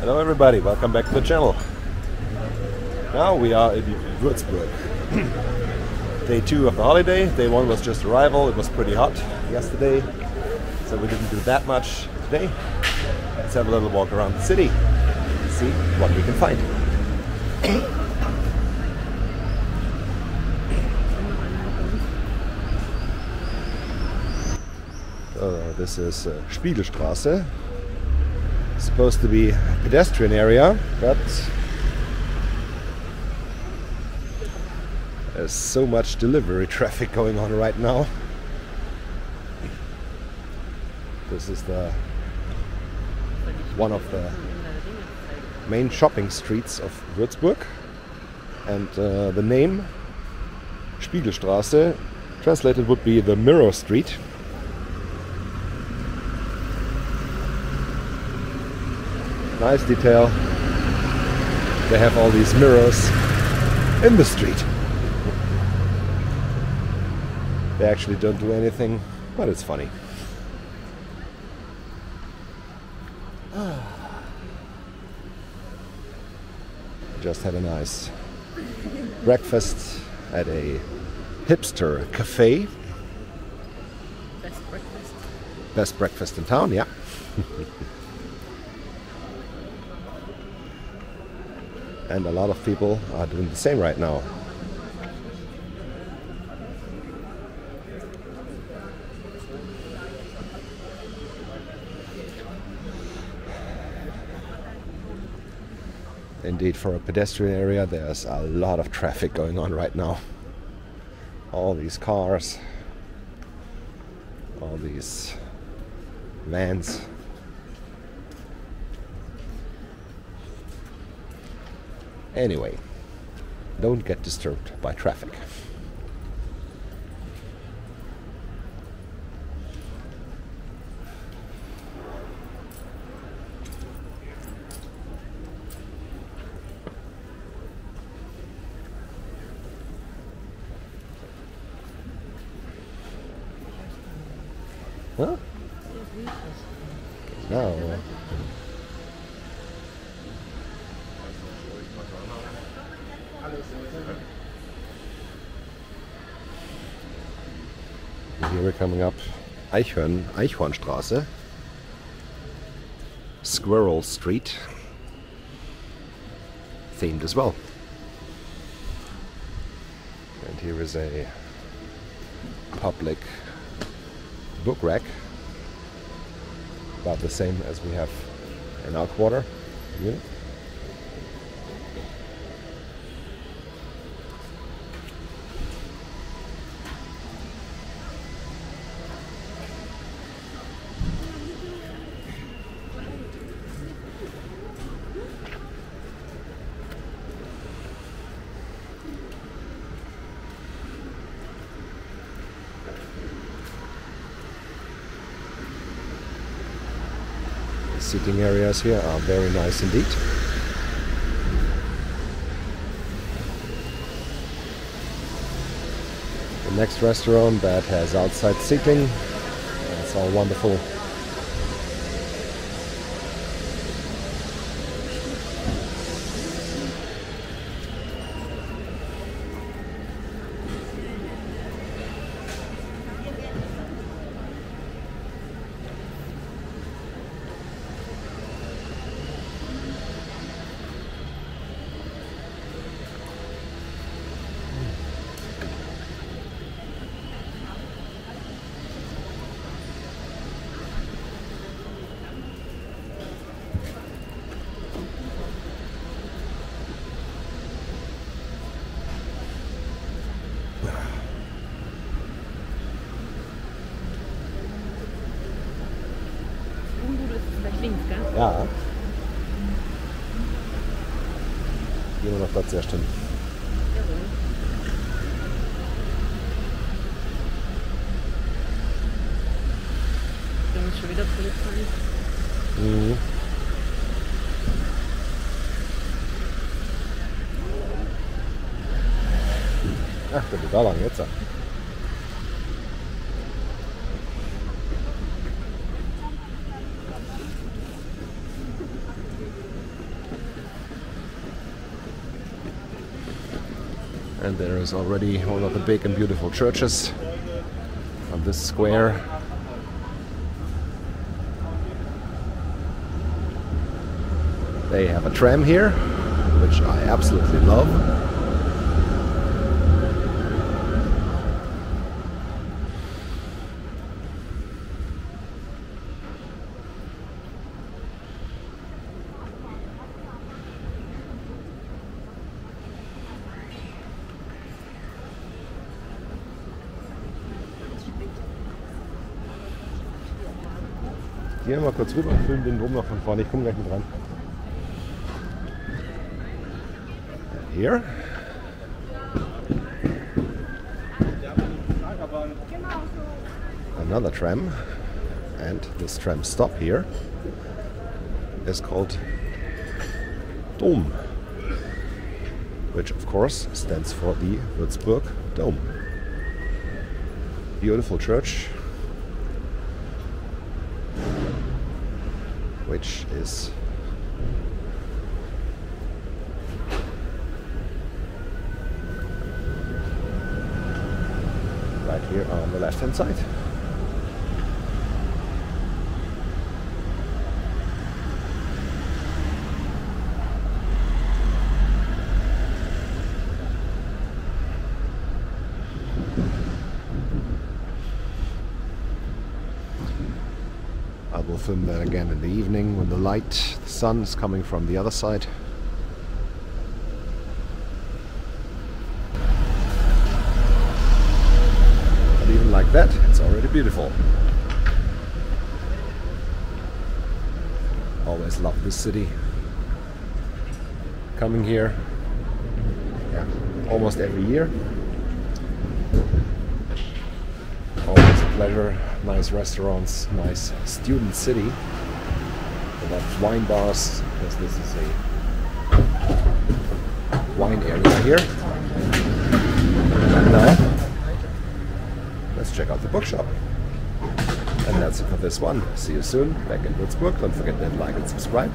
Hello everybody, welcome back to the channel. Now we are in Würzburg. Day two of the holiday. Day one was just arrival. It was pretty hot yesterday, so we didn't do that much today. Let's have a little walk around the city, see what we can find. Uh, this is uh, Spiegelstraße. Supposed to be a pedestrian area, but there's so much delivery traffic going on right now. This is the one of the main shopping streets of Würzburg, and uh, the name Spiegelstraße translated would be the Mirror Street. Nice detail. They have all these mirrors in the street. They actually don't do anything, but it's funny. Just had a nice breakfast at a hipster cafe. Best breakfast. Best breakfast in town, yeah. and a lot of people are doing the same right now. Indeed, for a pedestrian area, there's a lot of traffic going on right now. All these cars, all these vans. Anyway, don't get disturbed by traffic. Huh? No. Here we're coming up Eichhorn, Eichhornstraße, Squirrel Street, themed as well. And here is a public book rack, about the same as we have in our quarter. Munich. The Seating areas here are very nice indeed. The next restaurant that has outside seating, that's all wonderful. blinkt, gell? Ja. Hier noch Platz, ja stimmt. Jawohl. Dann ist schon wieder Polizei. Mhm. Ach, der geht da lang, jetzt. And there is already one of the big and beautiful churches on this square. They have a tram here, which I absolutely love. Gehen wir mal kurz rüber und filmen den Dom noch von vorne. Ich komme gleich mit rein. Here. Another tram. And this tram stop here is called Dom. Which of course stands for the Würzburg Dome. Beautiful church which is right here on the left hand side. I will film that again in the evening when the light, the sun is coming from the other side. But even like that, it's already beautiful. Always love this city. Coming here, yeah, almost every year. Always a pleasure. Nice restaurants, nice student city. A lot of wine bars, because this is a wine area here. And now, let's check out the bookshop. And that's it for this one. See you soon back in Würzburg. Don't forget to like and subscribe.